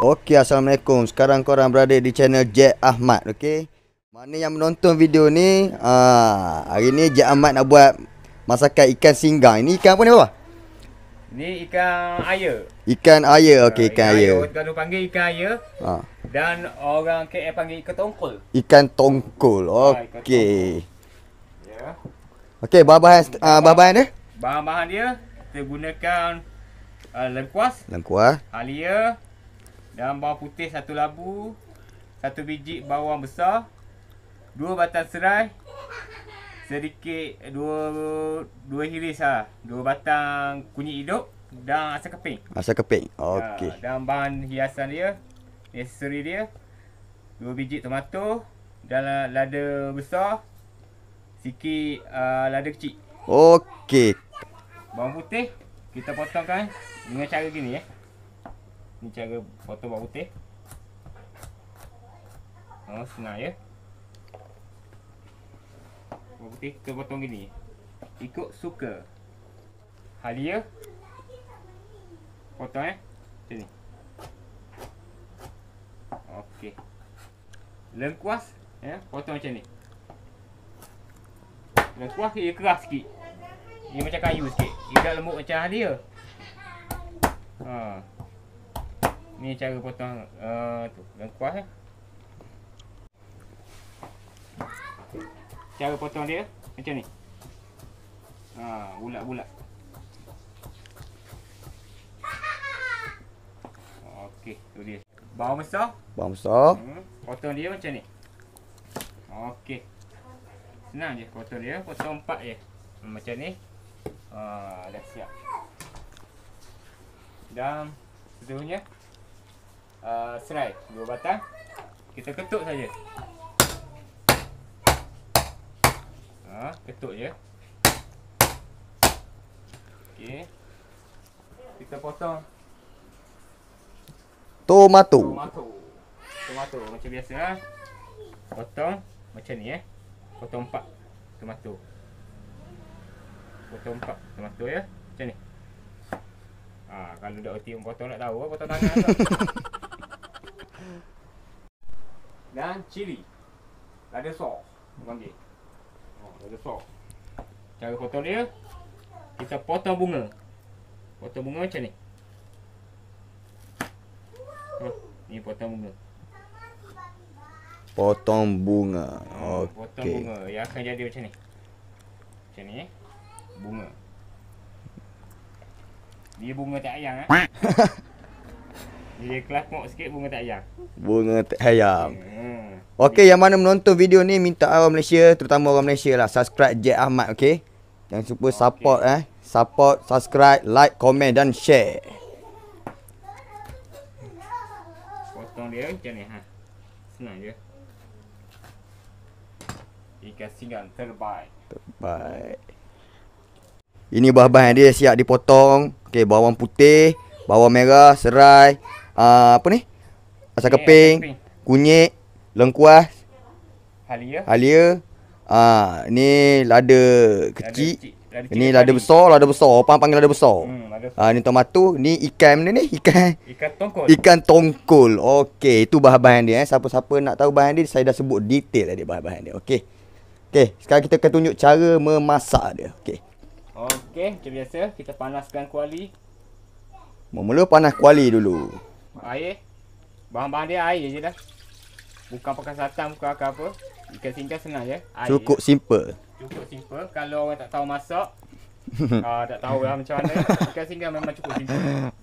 Okey, Assalamualaikum. Sekarang korang berada di channel Jack Ahmad, okey? Mana yang menonton video ni, ah, hari ni Jack Ahmad nak buat masakan ikan singgang. Ini ikan apa ni, Bapa? Ni ikan air. Ikan air, okey, ikan air. Orang Terengganu panggil ikan air Ha. dan orang KL panggil ikan tongkol. Ikan tongkol. Ah, ikan Okey. Ya. Okey, bahan-bahan uh, bahan dia? Bahan-bahan dia kita gunakan uh, lengkuas, Lengkuas, halia dan bawang putih satu labu, satu biji bawang besar, dua batang serai, sedikit dua dua hiris lah, dua batang kunyit hidup dan asam keping. asam keping. Okey. Ha, dan bahan hiasan dia, accessory dia, dua biji tomato dan la- lada besar, sikit uh, lada kecil. Okey. Bawang putih kita potongkan dengan cara gini eh. Ni cara potong bawang putih. Oh, senang ya. Bawang putih kita potong gini. Ikut suka. Halia. Potong eh. Macam ni. Okey. Lengkuas ya, potong macam ni. Lengkuas dia keras sikit. Dia macam kayu sikit. Dia tak lembut macam halia. Ha. Ni cara potong uh, tu, lengkuas eh. Cara potong dia macam ni. Ha, bulat-bulat. Okey, tu dia. Bawang besar, Bawang besar. hmm, potong dia macam ni. Okey. Senang je potong dia, potong empat je. Hmm, macam ni. Ha, dah siap. Dan seterusnya uh, serai dua batang. Kita ketuk saja. Ha, ketuk je. Okey. Kita potong Tomato. tomato. Tomato macam biasa lah. Potong macam ni eh. Potong empat tomato. Potong empat tomato ya. Macam ni. Ha, kalau dak reti potong nak tahu potong tangan tu. Dan cili. Lada sok. Panggil. Oh, lada sok. Cara potong dia kita potong bunga. Potong bunga macam ni. Oh, ni potong bunga. Potong bunga. Potong Okey. bunga yang akan jadi macam ni. Macam ni eh. Bunga. Dia bunga tak ayang eh. Dia kelas mok sikit bunga tak ayang. Bunga tak hayam. Hmm. Okey, yang mana menonton video ni minta orang Malaysia, terutama orang Malaysia lah subscribe Jack Ahmad, okey? Jangan lupa support eh. Support, subscribe, like, komen dan share. Potong dia macam ni ha. Senang je. Ikan singgang terbaik. Baik. Ini bahan-bahan dia siap dipotong. Okey, bawang putih, bawang merah, serai, uh, apa ni? Asam keping, kunyit, lengkuas, Halia. halia. Ah, ni lada kecil. Lada kecil. Ini lada besar, lada besar. Orang panggil lada besar. Hmm, lada Ah, ni tomato, ni ikan mana ni? Ikan Ikan tongkol. ikan tongkol. Okey, itu bahan-bahan dia eh. Siapa-siapa nak tahu bahan dia, saya dah sebut detail tadi bahan-bahan dia. Okey. Okey, sekarang kita akan tunjuk cara memasak dia. Okey. Okey, macam biasa kita panaskan kuali Mula-mula panas kuali dulu. Air. Bahan-bahan dia air je dah. Bukan pakai santan, bukan apa apa. Ikan singgang senang je. Air Cukup Je. simple. Cukup simple. Kalau orang tak tahu masak, uh, tak tahu lah macam mana. Ikan singgang memang cukup simple.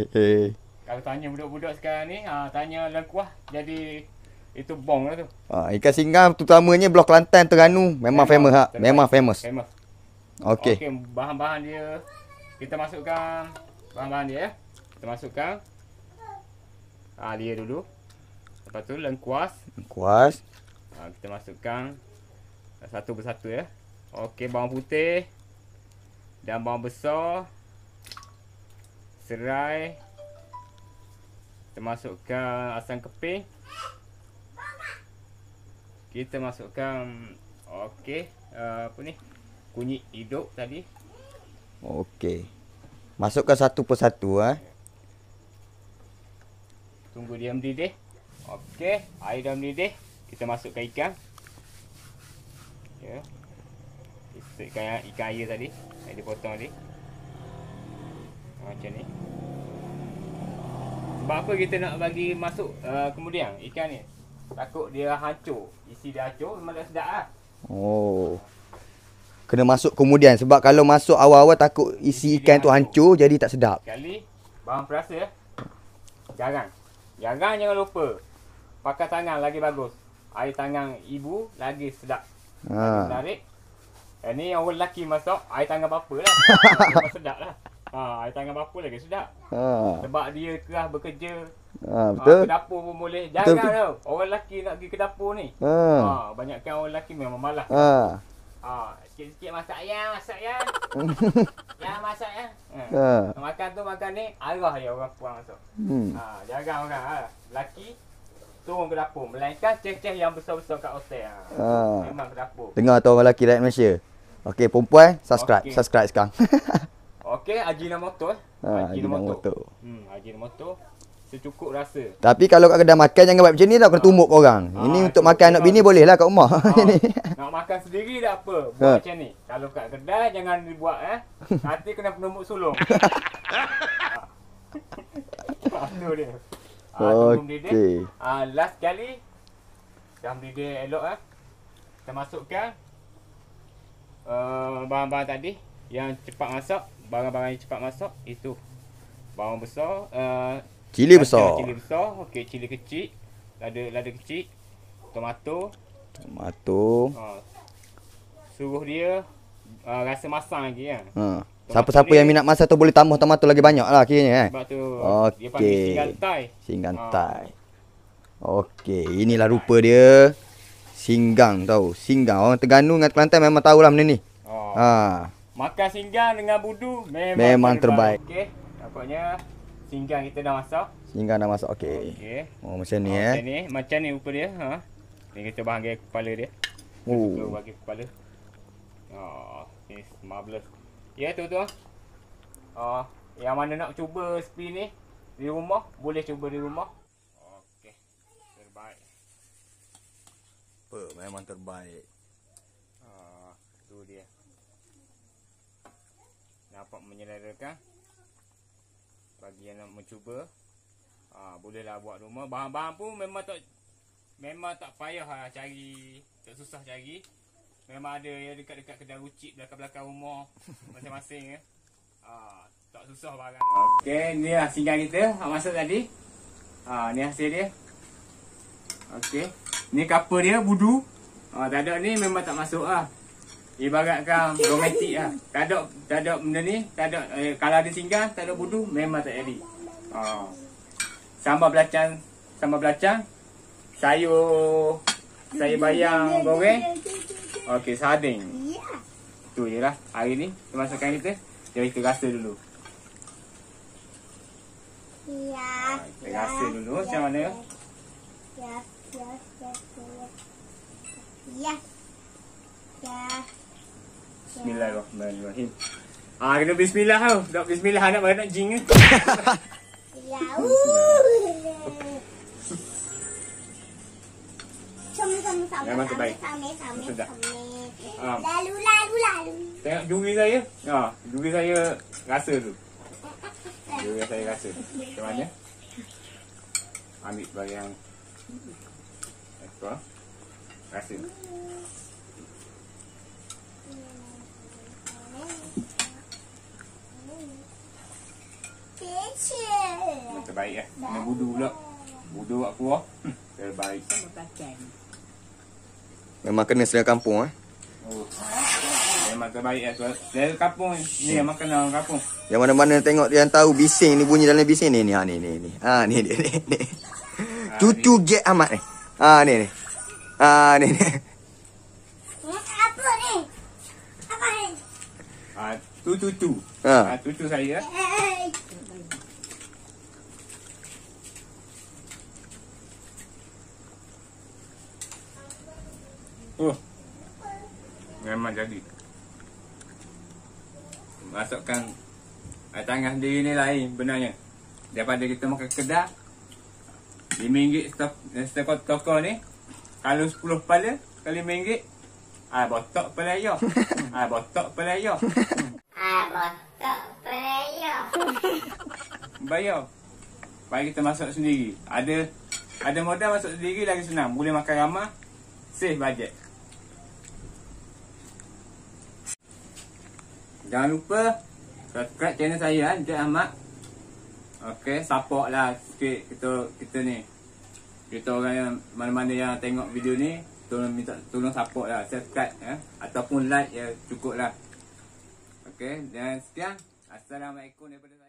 Okey. Kalau tanya budak-budak sekarang ni, uh, tanya lengkuah jadi itu bong lah tu. Ah, ikan singgam terutamanya Blok Kelantan Terengganu memang famous ha. terbaik. Memang famous. Famous. Okey. Okey, bahan-bahan dia kita masukkan bahan-bahan dia ya. Kita masukkan ah dia dulu. Lepas tu lengkuas Kuas. ah, kita masukkan satu persatu ya. Okey, bawang putih dan bawang besar. Serai. Kita masukkan asam keping. Kita masukkan okey, uh, apa ni? Kunyit hidup tadi. Okey. Masukkan satu persatu eh. Tunggu dia mendidih. Okey, air dah mendidih. Kita masukkan ikan. Ya. Kita ikan air tadi. Yang dipotong tadi. Macam ni. Sebab apa kita nak bagi masuk uh, kemudian ikan ni? Takut dia hancur. Isi dia hancur memang tak sedap lah. Oh. Kena masuk kemudian sebab kalau masuk awal-awal takut isi ikan tu hancur jadi tak sedap. Sekali bang perasa ya. Jarang. Jarang jangan lupa. Pakai tangan lagi bagus. Air tangan ibu lagi sedap. Ha. Menarik. Eh, ni orang lelaki masuk air tangan bapa lah. Sedap lah. Ha, air tangan bapa lagi sedap. Ha. Sebab dia kerah bekerja. Ha, betul. Ha, ke dapur pun boleh. Jangan betul. tau. Orang lelaki nak pergi ke dapur ni. Ha. ha banyakkan orang lelaki memang malas. Ha. Ha, sikit-sikit masak ayam, masak ayam. ya, masak ya. Ha. Makan tu makan ni, arah dia orang puan masuk. Hmm. Ha, jaga orang ha. Lelaki turun ke dapur. Melainkan ceh-ceh yang besar-besar kat hotel. Ha. ha. Memang ke dapur. Dengar tu orang lelaki rakyat Malaysia. Okey, perempuan, subscribe. Okay. Subscribe sekarang. Okey, Ajinomoto eh. Ha, Ajinomoto. Hmm, Ajinomoto. Secukup rasa. Tapi kalau kat kedai makan jangan buat macam ni tau. Kena tumbuk kau orang. Ha, Ini untuk makan anak bini boleh lah kat rumah. Ha, nak makan sendiri tak apa. Buat ha. macam ni. Kalau kat kedai jangan dibuat eh. Nanti kena penumbuk sulung. ha. Itu dia. Ha, okay. Ha, last kali. Dah mendidih elok eh. Kita masukkan. Uh, bahan-bahan tadi. Yang cepat masak barang-barang yang cepat masak itu bawang besar uh, cili besar. cili besar. Okey cili kecil. Lada lada kecil. Tomato. Tomato. Uh, suruh dia uh, rasa masam lagi kan ha. Siapa-siapa yang minat masak tu boleh tambah tomato lagi banyak lah kiranya eh. Sebab tu okay. dia panggil singgantai. Singgantai. Uh. okey inilah rupa dia. Singgang tau. Singgang. Orang Terengganu dengan Kelantan memang tahulah benda ni. Oh. ha. Makan singgang dengan budu memang, memang terbaik. Okey. Nampaknya singgang kita dah masak. Singgang dah masak. Okey. Okey. Oh macam ni oh, eh. Macam ni, macam ni rupa dia, ha. Ni kita bahagian kepala dia. Oh. Kita bagi kepala. Oh, ni marvelous. Ya tu tu. Oh, yang mana nak cuba spin ni di rumah, boleh cuba di rumah. Okey. Terbaik. Apa, memang terbaik. Ah, tu dia nampak menyelerakan yang nak mencuba. Ha, bolehlah buat rumah. Bahan-bahan pun memang tak memang tak payah lah cari tak susah cari. Memang ada yang dekat-dekat kedai rucik belakang-belakang rumah masing-masing ya. ha, tak susah barang. Okey, ni lah singgah kita. Ha, masuk tadi. Ha, ni hasil dia. Okey, ni kapal dia budu. Ha, tak ada ni memang tak masuk lah. Ibaratkan romantik lah. Tak ada, tak ada benda ni. Tak ada, eh, kalau ada singgah, tak ada budu, memang tak jadi. Ha. Sambal belacan. Sambal belacan. Sayur. Sayur bayang goreng. Okey, sarding. Tu je lah. Hari ni, kita masukkan kita. Jadi kita rasa dulu. Ya. Ha, rasa dulu macam mana. Ya. Ya. Ya. Ya. Ya. Bismillahirrahmanirrahim. Ah, kena bismillah tau. Tak bismillah anak mana nak jing kan. Ya. Memang terbaik. Sudah. Ah. Lalu, lalu, lalu. Tengok juri saya. Ha, juri saya rasa tu. Juri saya rasa. Macam mana? Ambil bagian. Apa? Rasa. Terbaik eh. Kena budu pula. Budu kat kuah. Hmm, terbaik. Memang kena selera kampung eh. Oh. Memang terbaik eh. Selera kampung ni yang makan orang kampung. Yang mana-mana tengok yang tahu bising ni bunyi dalam bising ni ni ha ni ni ni. Ha ni ni ni. ni. Ha, Cucu ni. get amat ni. Ha ni ni. Ha ni ni. Apa ni? Apa ni? Ha tu tu tu. Ha, ha tu tu saya. Oh. Memang jadi. Masukkan air tangan sendiri ni lain benarnya. Daripada kita makan kedah. RM5 stok eh, stok toko ni. Kalau 10 kepala kali RM5. Ah botok kepala ayah. Ah botok kepala ayah. Ah, botok player. Bayar. Baik kita masuk sendiri. Ada ada modal masuk sendiri lagi senang. Boleh makan ramah. Save bajet. Jangan lupa subscribe channel saya Jack Ahmad. Okey, support lah sikit kita kita ni. Kita orang yang mana-mana yang tengok video ni tolong minta tolong support lah subscribe ya ataupun like ya cukup lah. Okey, dan sekian. Assalamualaikum daripada